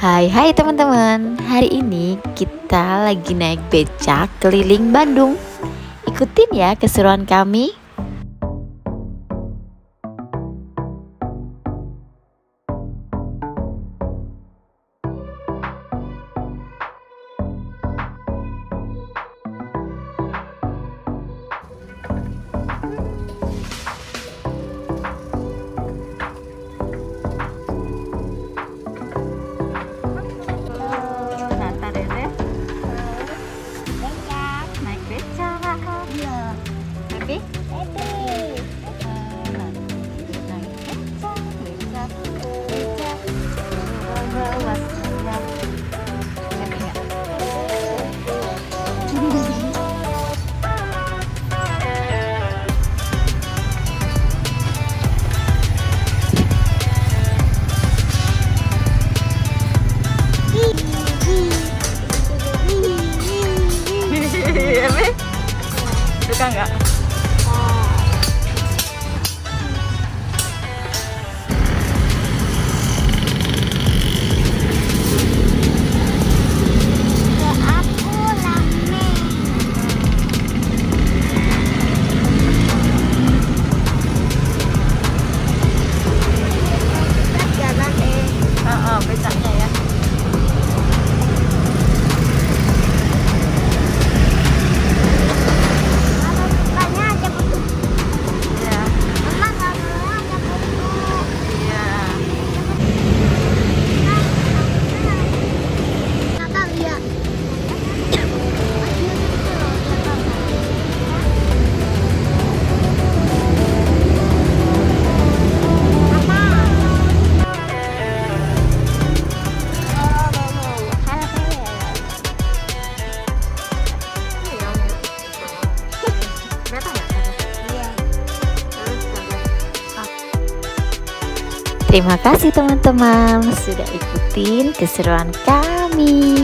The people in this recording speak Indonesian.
Hai hai teman-teman. Hari ini kita lagi naik becak keliling Bandung. Ikutin ya keseruan kami 看看。Terima kasih teman-teman Sudah ikutin keseruan kami